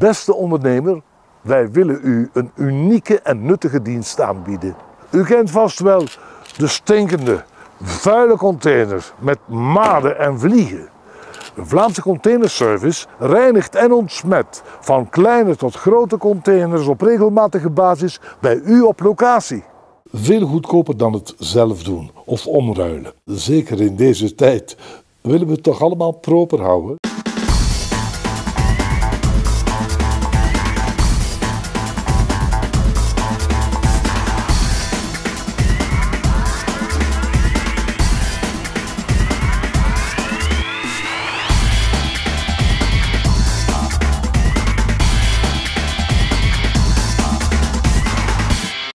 Beste ondernemer, wij willen u een unieke en nuttige dienst aanbieden. U kent vast wel de stinkende, vuile containers met maden en vliegen. De Vlaamse Containerservice reinigt en ontsmet van kleine tot grote containers op regelmatige basis bij u op locatie. Veel goedkoper dan het zelf doen of omruilen. Zeker in deze tijd willen we het toch allemaal proper houden.